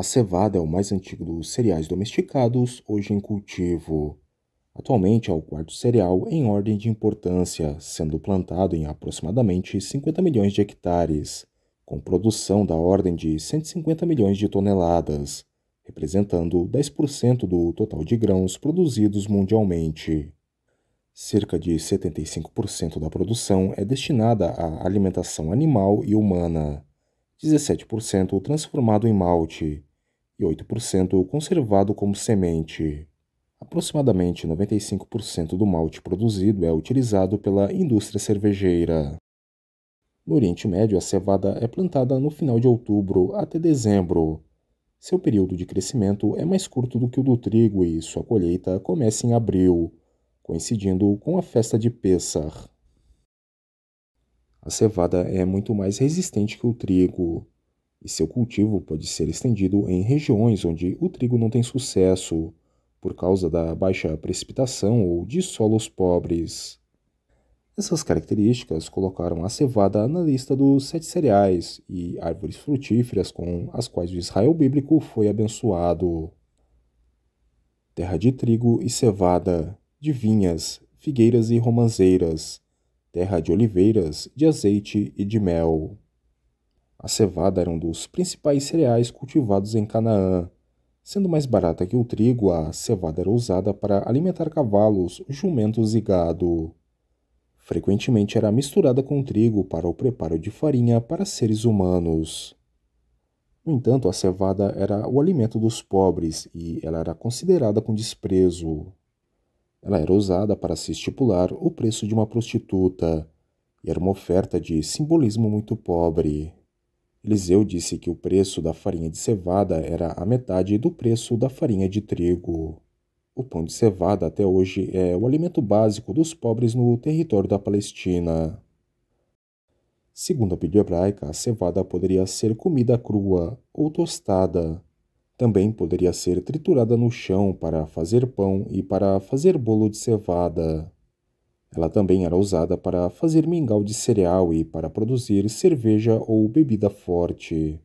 A cevada é o mais antigo dos cereais domesticados, hoje em cultivo. Atualmente é o quarto cereal em ordem de importância, sendo plantado em aproximadamente 50 milhões de hectares, com produção da ordem de 150 milhões de toneladas, representando 10% do total de grãos produzidos mundialmente. Cerca de 75% da produção é destinada à alimentação animal e humana, 17% transformado em malte e 8% conservado como semente. Aproximadamente 95% do malte produzido é utilizado pela indústria cervejeira. No Oriente Médio, a cevada é plantada no final de outubro até dezembro. Seu período de crescimento é mais curto do que o do trigo e sua colheita começa em abril, coincidindo com a festa de Pessah. A cevada é muito mais resistente que o trigo, e seu cultivo pode ser estendido em regiões onde o trigo não tem sucesso, por causa da baixa precipitação ou de solos pobres. Essas características colocaram a cevada na lista dos sete cereais e árvores frutíferas com as quais o Israel bíblico foi abençoado. Terra de trigo e cevada de vinhas, figueiras e romãzeiras, terra de oliveiras, de azeite e de mel. A cevada era um dos principais cereais cultivados em Canaã. Sendo mais barata que o trigo, a cevada era usada para alimentar cavalos, jumentos e gado. Frequentemente era misturada com trigo para o preparo de farinha para seres humanos. No entanto, a cevada era o alimento dos pobres e ela era considerada com desprezo. Ela era usada para se estipular o preço de uma prostituta, e era uma oferta de simbolismo muito pobre. Eliseu disse que o preço da farinha de cevada era a metade do preço da farinha de trigo. O pão de cevada até hoje é o alimento básico dos pobres no território da Palestina. Segundo a Bíblia hebraica, a cevada poderia ser comida crua ou tostada, também poderia ser triturada no chão para fazer pão e para fazer bolo de cevada. Ela também era usada para fazer mingau de cereal e para produzir cerveja ou bebida forte.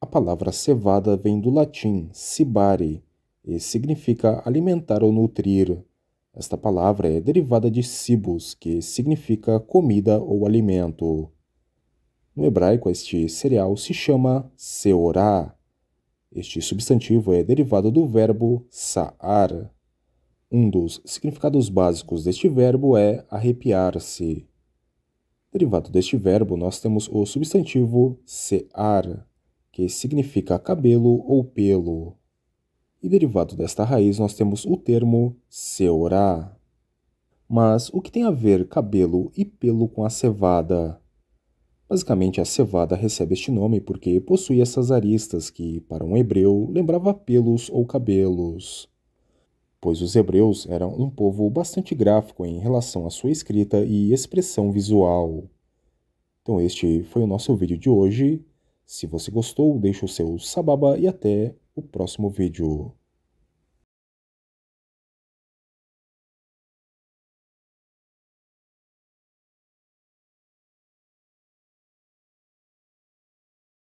A palavra cevada vem do latim cibare e significa alimentar ou nutrir. Esta palavra é derivada de cibus, que significa comida ou alimento. No hebraico, este cereal se chama seorá, este substantivo é derivado do verbo sa'ar. Um dos significados básicos deste verbo é arrepiar-se. Derivado deste verbo, nós temos o substantivo sear, que significa cabelo ou pelo. E derivado desta raiz, nós temos o termo seorá. Mas o que tem a ver cabelo e pelo com a cevada? Basicamente, a cevada recebe este nome porque possui essas aristas que, para um hebreu, lembrava pelos ou cabelos. Pois os hebreus eram um povo bastante gráfico em relação à sua escrita e expressão visual. Então, este foi o nosso vídeo de hoje. Se você gostou, deixe o seu sababa e até o próximo vídeo.